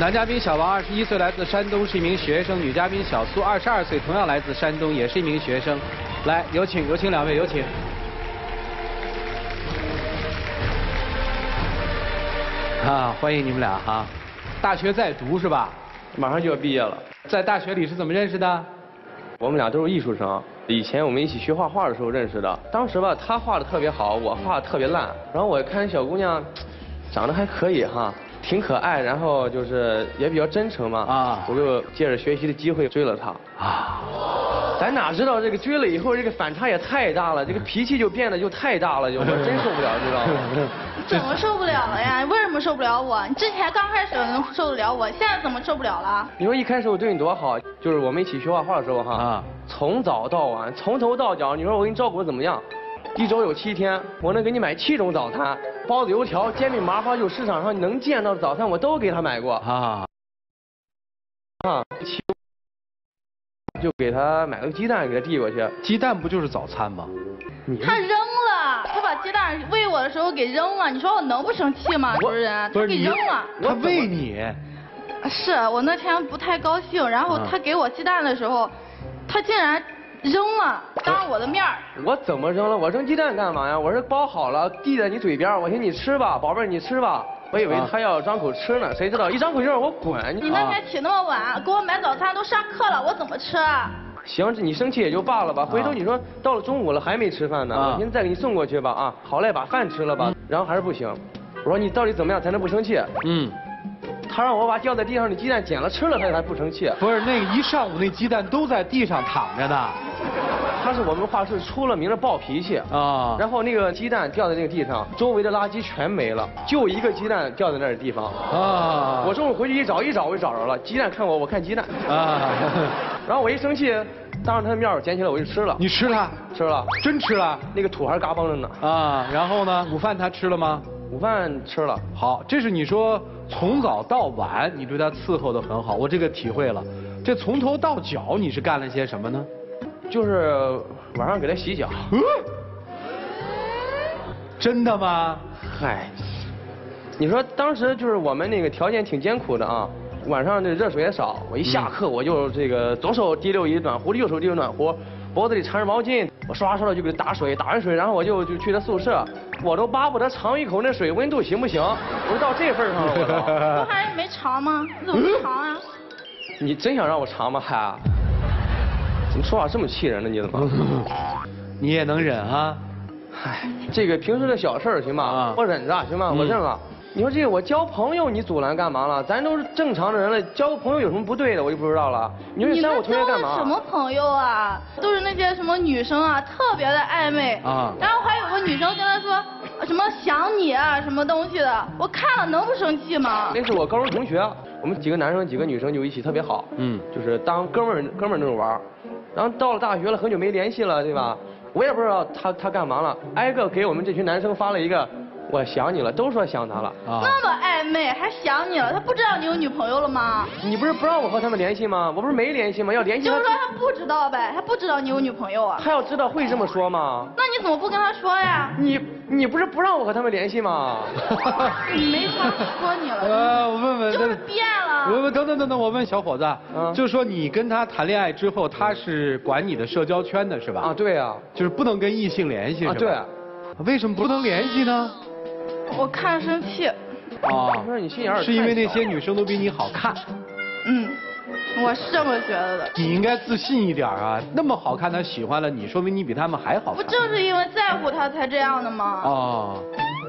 男嘉宾小王二十一岁，来自山东，是一名学生；女嘉宾小苏二十二岁，同样来自山东，也是一名学生。来，有请，有请两位，有请。啊，欢迎你们俩哈！大学在读是吧？马上就要毕业了。在大学里是怎么认识的？我们俩都是艺术生，以前我们一起学画画的时候认识的。当时吧，他画的特别好，我画的特别烂。然后我看小姑娘，长得还可以哈，挺可爱，然后就是也比较真诚嘛。啊。我就借着学习的机会追了她。啊。咱哪知道这个追了以后，这个反差也太大了，这个脾气就变得就太大了，就我 真受不了，知道吗？怎么受不了了呀？为什么受不了我？你之前刚开始能受得了我，现在怎么受不了了？你说一开始我对你多好，就是我们一起学画画的时候哈，啊，从早到晚，从头到脚，你说我给你照顾的怎么样？一周有七天，我能给你买七种早餐，包子、油条、煎饼、麻花，就市场上能见到的早餐我都给他买过。啊，啊，七。就给他买了个鸡蛋，给他递过去。鸡蛋不就是早餐吗？他扔了，他把鸡蛋喂我的时候给扔了。你说我能不生气吗？主持人，他给扔了。他喂你？是我那天不太高兴，然后他给我鸡蛋的时候，他竟然扔了，当着我的面儿我怎么扔了？我扔鸡蛋干嘛呀？我是包好了，递在你嘴边，我寻你吃吧，宝贝儿，你吃吧。我以为他要张口吃呢，谁知道一张口就让我滚！你那天起那么晚，给我买早餐都上课了，我怎么吃？行，你生气也就罢了吧。回头你说到了中午了还没吃饭呢，我明天再给你送过去吧。啊，好嘞，把饭吃了吧。然后还是不行，我说你到底怎么样才能不生气？嗯，他让我把掉在地上的鸡蛋捡了吃了，他才不生气。不是，那个一上午那鸡蛋都在地上躺着呢。他是我们画室出了名的暴脾气啊，然后那个鸡蛋掉在那个地上，周围的垃圾全没了，就一个鸡蛋掉在那儿的地方啊。我中午回去一找一找，我就找着了，鸡蛋看我，我看鸡蛋啊。然后我一生气，当着他的面捡起来我就吃了。你吃了？吃了，真吃了？那个土还嘎嘣着呢啊。然后呢？午饭他吃了吗？午饭吃了。好，这是你说从早到晚你对他伺候的很好，我这个体会了。这从头到脚你是干了些什么呢？就是晚上给他洗脚。嗯，真的吗？嗨，你说当时就是我们那个条件挺艰苦的啊，晚上这热水也少，我一下课我就这个左手提溜一暖壶，右手提溜暖壶，脖子里缠着毛巾，我刷刷的就给他打水，打完水然后我就就去他宿舍，我都巴不得尝一口那水温度行不行？我都到这份上了，我 不还没尝吗？你怎么不尝啊？你真想让我尝吗？还？怎么说话这么气人呢？你怎么？你也能忍啊？嗨，这个平时的小事儿行吧？我忍着行吧？我忍了。你说这个我交朋友，你阻拦干嘛了？咱都是正常的人了，交个朋友有什么不对的？我就不知道了。你说删我同学干嘛？什么朋友啊？都是那些什么女生啊，特别的暧昧。啊。然后还有个女生跟他说什么想你啊，什么东西的，我看了能不生气吗？那是我高中同学，我们几个男生几个女生就一起特别好。嗯。就是当哥们儿哥们儿那种玩。然后到了大学了，很久没联系了，对吧？我也不知道他他干嘛了，挨个给我们这群男生发了一个，我想你了，都说想他了。啊。那么暧昧，还想你了？他不知道你有女朋友了吗？你不是不让我和他们联系吗？我不是没联系吗？要联系。就是说他不知道呗，他不知道你有女朋友啊。他要知道会这么说吗？那你怎么不跟他说呀？你你不是不让我和他们联系吗？没法说你了。呃，我问问。就是变了。我问等等等等，我问小伙子，就是说你跟他谈恋爱之后，他是管你的社交圈的是吧？啊，对啊，就是不能跟异性联系是吧？对啊。为什么不能联系呢？我看生气。啊，那你心眼儿是因为那些女生都比你好看。嗯，我是这么觉得的。你应该自信一点啊！那么好看，他喜欢了你，说明你比他们还好看。不正是因为在乎他才这样的吗？哦，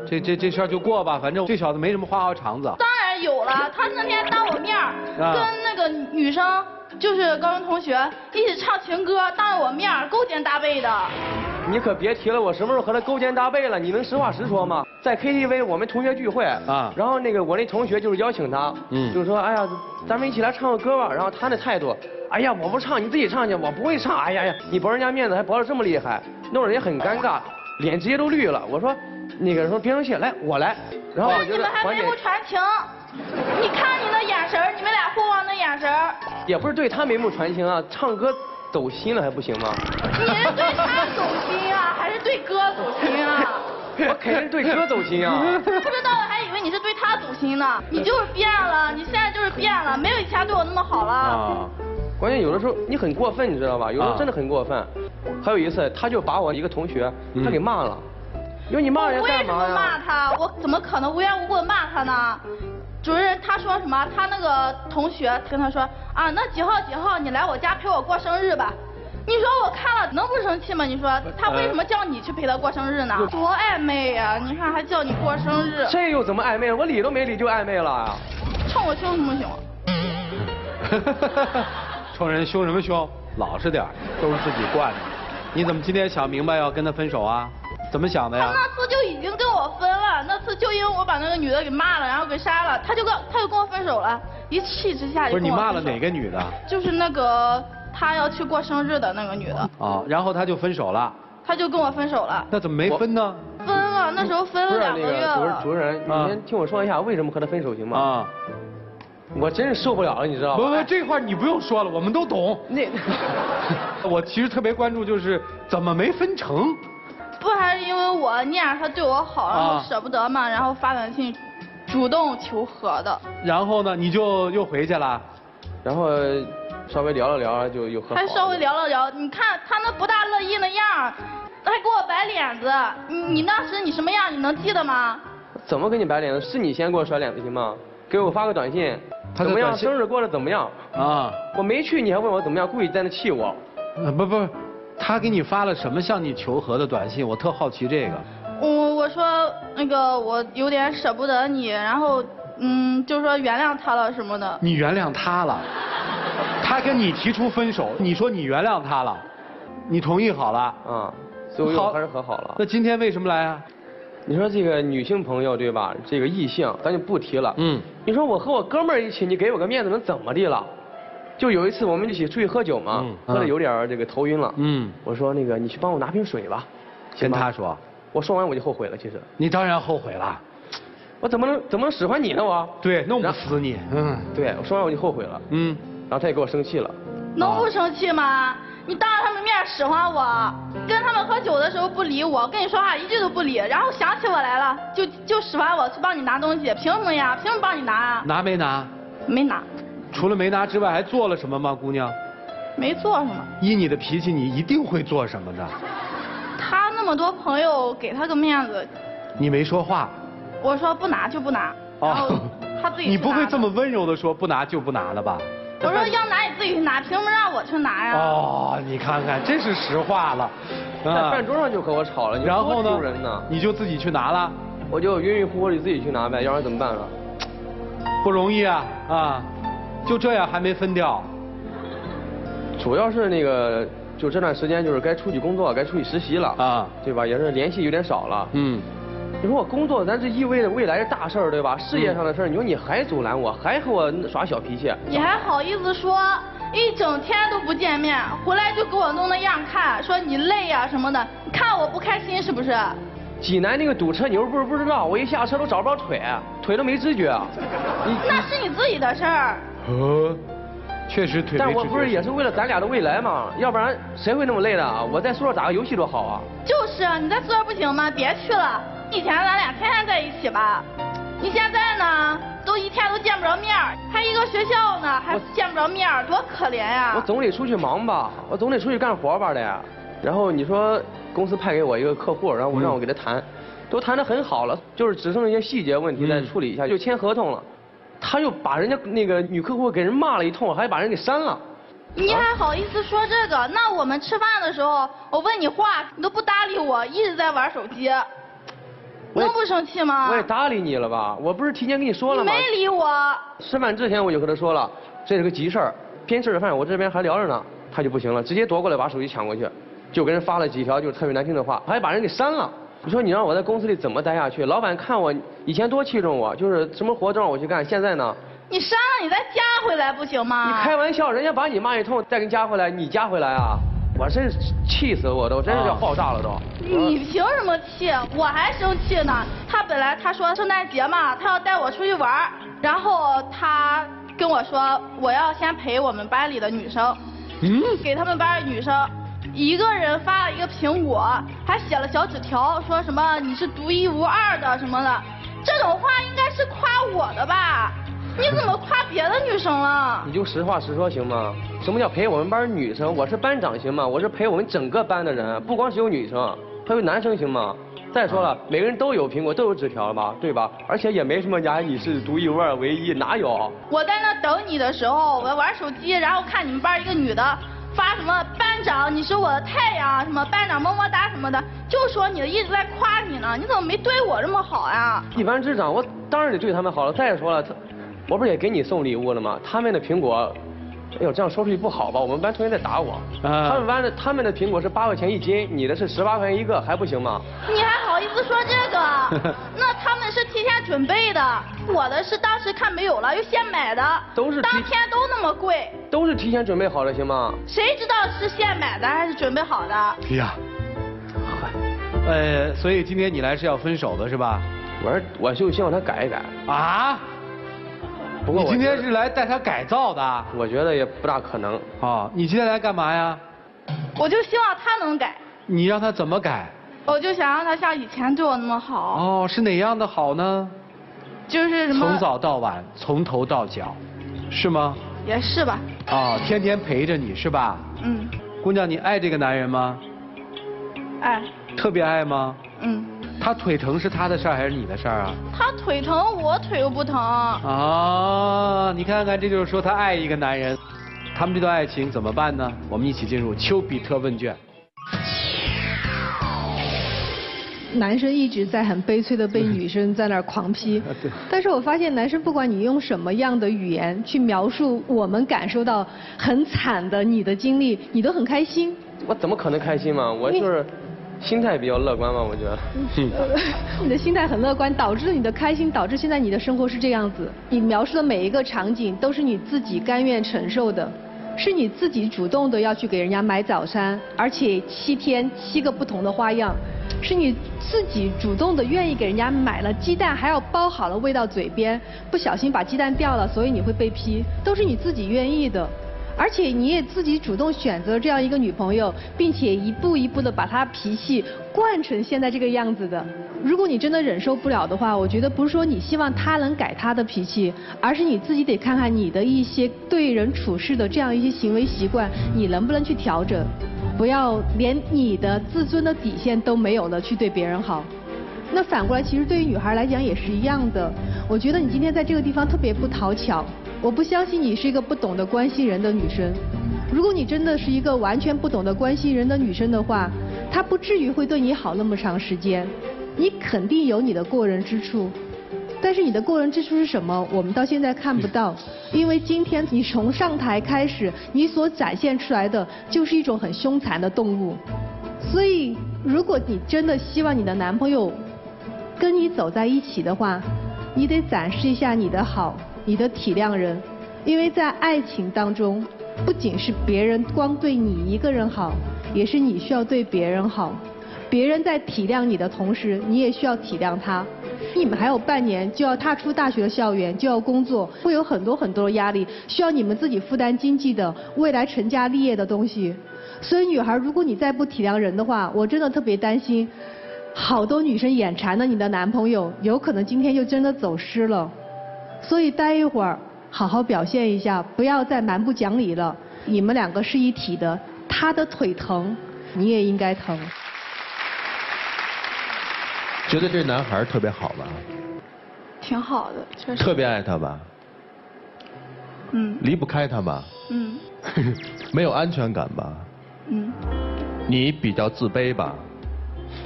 这这这事儿就过吧，反正这小子没什么花花肠子。当然有了，他那天当我面跟那个女生，就是高中同学，一起唱情歌，当着我面勾肩搭背的。你可别提了，我什么时候和他勾肩搭背了？你能实话实说吗？在 KTV 我们同学聚会啊，然后那个我那同学就是邀请他，嗯，就是说哎呀，咱们一起来唱个歌吧。然后他那态度，哎呀，我不唱，你自己唱去，我不会唱。哎呀呀，你驳人家面子还驳得这么厉害，弄得人家很尴尬，脸直接都绿了。我说，那个说别生气，来我来。然后我觉得，你们还眉目传情。你看你那眼神你们俩互望那眼神也不是对他眉目传情啊，唱歌走心了还不行吗？你是对他走心是对哥走心啊？我肯定对哥走心啊。不知道的还以为你是对他走心呢，你就是变了，你现在就是变了，没有以前对我那么好了。啊。关键有的时候你很过分，你知道吧？有的时候真的很过分。还有一次，他就把我一个同学他给骂了。因为你骂人干嘛呀？为什么骂他？我怎么可能无缘无故的骂他呢？主任他说什么？他那个同学跟他说啊，那几号几号你来我家陪我过生日吧。你说我看了能不生气吗？你说他为什么叫你去陪他过生日呢？多暧昧呀！你看还叫你过生日。这又怎么暧昧了？我理都没理就暧昧了呀！冲我凶 什么凶？冲人凶什么凶？老实点都是自己惯的。你怎么今天想明白要跟他分手啊？怎么想的呀？他那次就已经跟我分了，那次就因为我把那个女的给骂了，然后给杀了，他就跟他就跟我分手了，一气之下就。不是你骂了哪个女的？就是那个。他要去过生日的那个女的啊，然后他就分手了，他就跟我分手了。那怎么没分呢？分了，那时候分了两个月了。主任，你先听我说一下为什么和他分手行吗？啊，我真是受不了了，你知道吗？不不，这块你不用说了，我们都懂。那，我其实特别关注就是怎么没分成。不还是因为我念着他对我好，然后舍不得嘛，然后发短信主动求和的。然后呢，你就又回去了，然后。稍微聊了聊，就又和还稍微聊了聊，你看他那不大乐意那样，还给我摆脸子。你你当时你什么样？你能记得吗？怎么给你摆脸子？是你先给我甩脸子行吗？给我发个短信，怎么样？生日过得怎么样？啊！我没去，你还问我怎么样？故意在那气我。啊不不，他给你发了什么向你求和的短信？我特好奇这个。我我说那个我有点舍不得你，然后嗯，就说原谅他了什么的。你原谅他了？他跟你提出分手，你说你原谅他了，你同意好了，嗯，最后还是和好了。那今天为什么来啊？你说这个女性朋友对吧？这个异性咱就不提了。嗯。你说我和我哥们儿一起，你给我个面子能怎么地了？就有一次我们一起出去喝酒嘛，喝的有点这个头晕了。嗯。我说那个你去帮我拿瓶水吧。跟他说。我说完我就后悔了，其实。你当然后悔了。我怎么能怎么能使唤你呢我？对，弄不死你。嗯。对，我说完我就后悔了。嗯。然后他也跟我生气了，能不生气吗？你当着他们面使唤我，跟他们喝酒的时候不理我，跟你说话一句都不理，然后想起我来了，就就使唤我去帮你拿东西，凭什么呀？凭什么帮你拿啊？拿没拿？没拿。除了没拿之外，还做了什么吗，姑娘？没做什么。依你的脾气，你一定会做什么的。他那么多朋友，给他个面子。你没说话。我说不拿就不拿，哦他自己。你不会这么温柔的说不拿就不拿了吧？我说要拿你自己去拿，凭什么让我去拿呀？哦，你看看，这是实话了。在饭桌上就和我吵了，你多丢人呢！你就自己去拿了？我就晕晕乎乎的自己去拿呗，要不然怎么办啊？不容易啊啊！就这样还没分掉？主要是那个，就这段时间就是该出去工作，该出去实习了啊，对吧？也是联系有点少了。嗯。你说我工作，咱这意味着未来的大事儿，对吧？事业上的事儿，你说你还阻拦我，还和我耍小脾气。你还好意思说？一整天都不见面，回来就给我弄那样看，说你累呀什么的，你看我不开心是不是？济南那个堵车，你又不是不知道，我一下车都找不着腿，腿都没知觉。那是你自己的事儿。呃，确实腿。但我不是也是为了咱俩的未来吗？要不然谁会那么累的啊？我在宿舍打个游戏多好啊。就是啊，你在宿舍不行吗？别去了。以前咱俩天天在一起吧，你现在呢，都一天都见不着面还一个学校呢，还见不着面多可怜呀！我总得出去忙吧，我总得出去干活吧的。然后你说公司派给我一个客户，然后我让我给他谈，都谈得很好了，就是只剩一些细节问题再处理一下就签合同了。他又把人家那个女客户给人骂了一通，还把人给删了。你还好意思说这个？那我们吃饭的时候，我问你话，你都不搭理我，一直在玩手机。能不生气吗？我也搭理你了吧？我不是提前跟你说了吗？你没理我。吃饭之前我就和他说了，这是个急事儿，边吃着饭，我这边还聊着呢，他就不行了，直接夺过来把手机抢过去，就跟人发了几条就是特别难听的话，还把人给删了。你说你让我在公司里怎么待下去？老板看我以前多器重我，就是什么活都让我去干，现在呢？你删了你再加回来不行吗？你开玩笑，人家把你骂一通，再给你加回来，你加回来啊？我真是气死我都，真是要爆炸了都。你凭什么气？我还生气呢。他本来他说圣诞节嘛，他要带我出去玩然后他跟我说我要先陪我们班里的女生，嗯，给他们班的女生一个人发了一个苹果，还写了小纸条，说什么你是独一无二的什么的，这种话应该是夸我的吧？你怎么夸别的女生了？你就实话实说行吗？什么叫陪我们班女生？我是班长行吗？我是陪我们整个班的人，不光只有女生，还有男生行吗？再说了，每个人都有苹果，都有纸条吧，对吧？而且也没什么呀，你是独一无二、唯一，哪有？我在那等你的时候，我玩手机，然后看你们班一个女的发什么班长，你是我的太阳，什么班长么么哒什么的，就说你的一直在夸你呢，你怎么没对我这么好呀？一班之长，我当然得对他们好了。再说了，他，我不是也给你送礼物了吗？他们的苹果。哎呦，这样说出去不好吧？我们班同学在打我。他们班的他们的苹果是八块钱一斤，你的是十八块钱一个，还不行吗？你还好意思说这个？那他们是提前准备的，我的是当时看没有了，又现买的。都是当天都那么贵。都是提前准备好的，行吗？谁知道是现买的还是准备好的？哎呀，呃，所以今天你来是要分手的是吧？我说，我就希望他改一改。啊？你今天是来带他改造的？我觉得也不大可能。啊，你今天来干嘛呀？我就希望他能改。你让他怎么改？我就想让他像以前对我那么好。哦，是哪样的好呢？就是什么？从早到晚，从头到脚，是吗？也是吧。哦，天天陪着你是吧？嗯。姑娘，你爱这个男人吗？爱。特别爱吗？嗯。他腿疼是他的事儿还是你的事儿啊？他腿疼，我腿又不疼。啊，你看看，这就是说他爱一个男人，他们这段爱情怎么办呢？我们一起进入丘比特问卷。男生一直在很悲催的被女生在那儿狂批，但是我发现男生不管你用什么样的语言去描述我们感受到很惨的你的经历，你都很开心。我怎么可能开心嘛？我就是。心态比较乐观吧，我觉得。你的心态很乐观，导致了你的开心，导致现在你的生活是这样子。你描述的每一个场景都是你自己甘愿承受的，是你自己主动的要去给人家买早餐，而且七天七个不同的花样，是你自己主动的愿意给人家买了鸡蛋，还要包好了喂到嘴边，不小心把鸡蛋掉了，所以你会被批，都是你自己愿意的。而且你也自己主动选择这样一个女朋友，并且一步一步的把她脾气惯成现在这个样子的。如果你真的忍受不了的话，我觉得不是说你希望她能改她的脾气，而是你自己得看看你的一些对人处事的这样一些行为习惯，你能不能去调整？不要连你的自尊的底线都没有了去对别人好。那反过来，其实对于女孩来讲也是一样的。我觉得你今天在这个地方特别不讨巧。我不相信你是一个不懂得关心人的女生。如果你真的是一个完全不懂得关心人的女生的话，她不至于会对你好那么长时间。你肯定有你的过人之处，但是你的过人之处是什么？我们到现在看不到，因为今天你从上台开始，你所展现出来的就是一种很凶残的动物。所以，如果你真的希望你的男朋友跟你走在一起的话，你得展示一下你的好。你的体谅人，因为在爱情当中，不仅是别人光对你一个人好，也是你需要对别人好。别人在体谅你的同时，你也需要体谅他。你们还有半年就要踏出大学的校园，就要工作，会有很多很多的压力，需要你们自己负担经济的，未来成家立业的东西。所以，女孩，如果你再不体谅人的话，我真的特别担心，好多女生眼馋的你的男朋友，有可能今天就真的走失了。所以待一会儿，好好表现一下，不要再蛮不讲理了。你们两个是一体的，他的腿疼，你也应该疼。觉得这男孩特别好吧？挺好的，确实。特别爱他吧？嗯。离不开他吧？嗯。没有安全感吧？嗯。你比较自卑吧？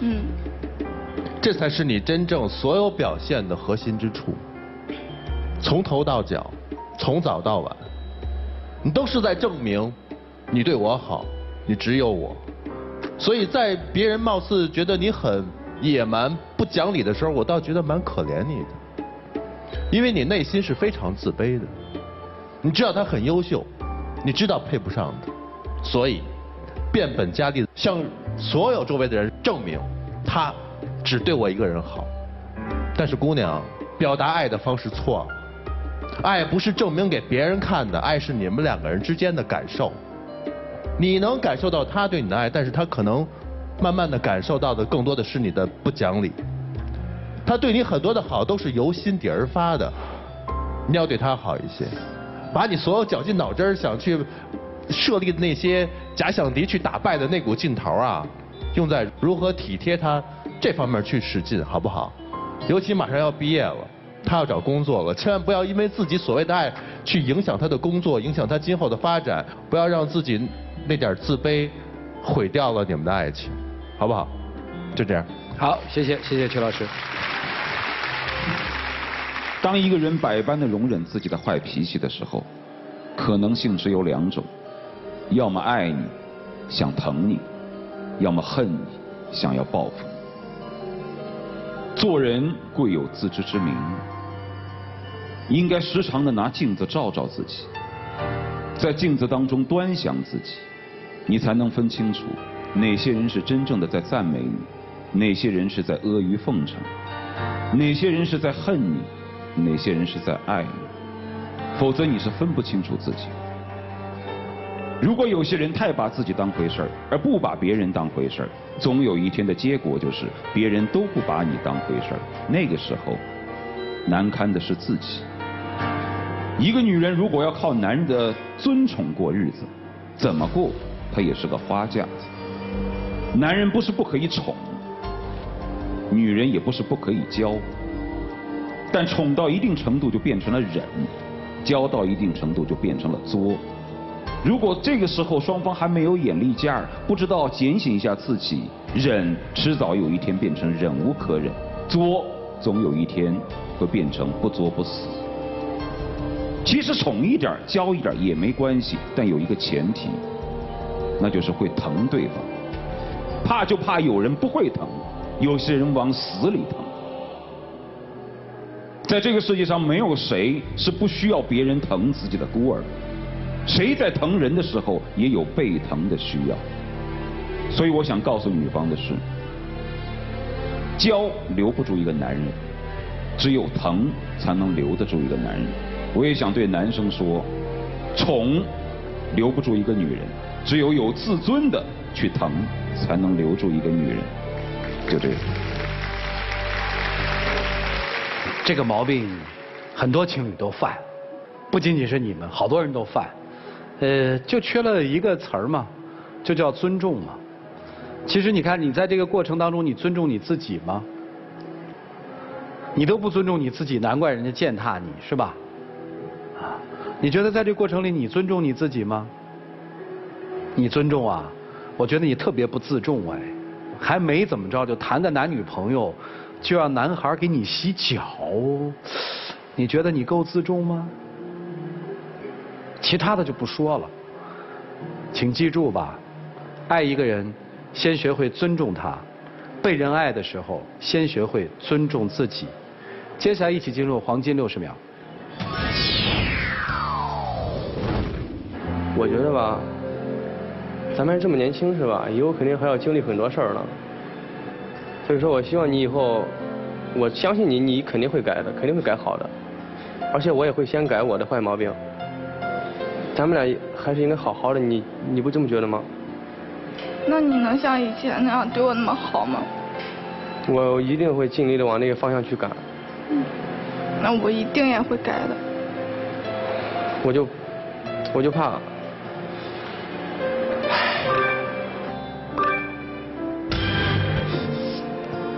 嗯。这才是你真正所有表现的核心之处。从头到脚，从早到晚，你都是在证明你对我好，你只有我。所以在别人貌似觉得你很野蛮、不讲理的时候，我倒觉得蛮可怜你的，因为你内心是非常自卑的。你知道他很优秀，你知道配不上他，所以变本加厉向所有周围的人证明他只对我一个人好。但是姑娘，表达爱的方式错了。爱不是证明给别人看的，爱是你们两个人之间的感受。你能感受到他对你的爱，但是他可能慢慢的感受到的更多的是你的不讲理。他对你很多的好都是由心底而发的，你要对他好一些，把你所有绞尽脑汁想去设立的那些假想敌去打败的那股劲头啊，用在如何体贴他这方面去使劲，好不好？尤其马上要毕业了，他要找工作了，千万不要因为自己所谓的爱去影响他的工作，影响他今后的发展，不要让自己那点自卑毁掉了你们的爱情，好不好？就这样。好，谢谢，谢谢曲老师。当一个人百般的容忍自己的坏脾气的时候，可能性只有两种：要么爱你，想疼你；要么恨你，想要报复。做人贵有自知之明，应该时常的拿镜子照照自己，在镜子当中端详自己，你才能分清楚哪些人是真正的在赞美你，哪些人是在阿谀奉承，哪些人是在恨你。哪些人是在爱你？否则你是分不清楚自己。如果有些人太把自己当回事儿，而不把别人当回事儿，总有一天的结果就是别人都不把你当回事儿。那个时候，难堪的是自己。一个女人如果要靠男人的尊宠过日子，怎么过她也是个花架子。男人不是不可以宠，女人也不是不可以教。但宠到一定程度就变成了忍，教到一定程度就变成了作。如果这个时候双方还没有眼力见儿，不知道警醒一下自己，忍迟早有一天变成忍无可忍，作总有一天会变成不作不死。其实宠一点教一点也没关系，但有一个前提，那就是会疼对方。怕就怕有人不会疼，有些人往死里疼。在这个世界上，没有谁是不需要别人疼自己的孤儿。谁在疼人的时候，也有被疼的需要。所以，我想告诉女方的是：教留不住一个男人，只有疼才能留得住一个男人。我也想对男生说：宠留不住一个女人，只有有自尊的去疼，才能留住一个女人。就这个。这个毛病，很多情侣都犯，不仅仅是你们，好多人都犯。呃，就缺了一个词儿嘛，就叫尊重嘛。其实你看，你在这个过程当中，你尊重你自己吗？你都不尊重你自己，难怪人家践踏你是吧？你觉得在这过程里，你尊重你自己吗？你尊重啊？我觉得你特别不自重哎，还没怎么着就谈个男女朋友。就让男孩给你洗脚，你觉得你够自重吗？其他的就不说了，请记住吧，爱一个人，先学会尊重他；被人爱的时候，先学会尊重自己。接下来一起进入黄金六十秒。我觉得吧，咱们这么年轻是吧？以后肯定还要经历很多事儿呢。所以说我希望你以后，我相信你，你肯定会改的，肯定会改好的，而且我也会先改我的坏毛病。咱们俩还是应该好好的，你你不这么觉得吗？那你能像以前那样对我那么好吗？我一定会尽力的往那个方向去改。嗯，那我一定也会改的。我就，我就怕。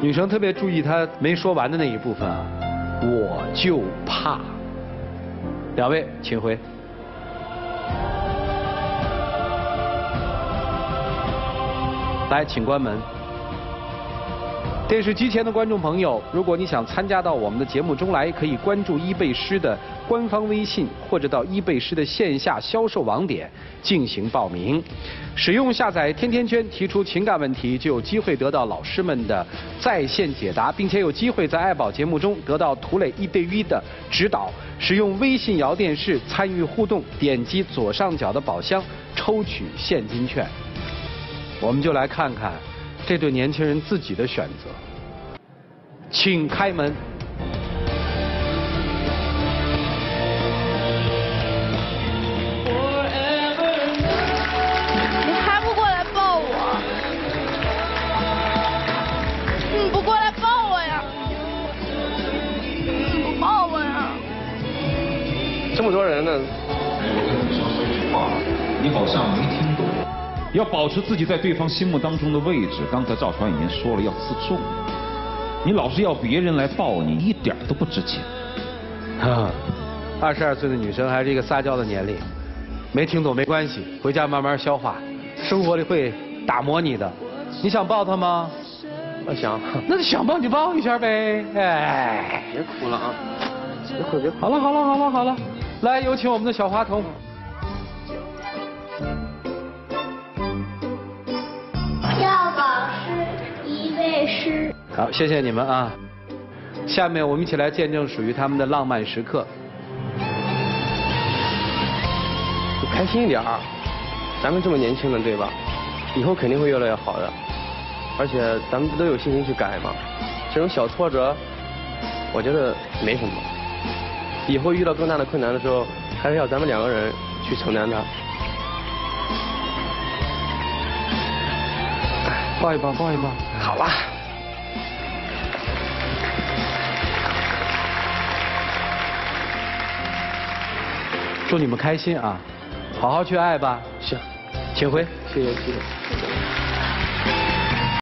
女生特别注意她没说完的那一部分啊，我就怕。两位，请回。来，请关门。电视机前的观众朋友，如果你想参加到我们的节目中来，可以关注伊贝诗的官方微信，或者到伊贝诗的线下销售网点进行报名。使用下载天天圈提出情感问题，就有机会得到老师们的在线解答，并且有机会在爱宝节目中得到涂磊一对一的指导。使用微信摇电视参与互动，点击左上角的宝箱抽取现金券。我们就来看看。这对年轻人自己的选择，请开门。这么多人呢？我跟你说说句话你好像没听懂要保持自己在对方心目当中的位置刚才赵传已经说了要自重你老是要别人来抱你一点都不值钱二十二岁的女生还是一个撒娇的年龄没听懂没关系回家慢慢消化生活里会打磨你的你想抱她吗我想那你想抱就抱一下呗哎别哭了啊别哭别哭好了好了好了好了来有请我们的小花童。好，谢谢你们啊！下面我们一起来见证属于他们的浪漫时刻。开心一点儿，咱们这么年轻的对吧？以后肯定会越来越好的，而且咱们不都有信心去改吗？这种小挫折，我觉得没什么。以后遇到更大的困难的时候，还是要咱们两个人去承担它。抱一抱，抱一抱，好了。祝你们开心啊！好好去爱吧。行，请回。谢谢，谢谢。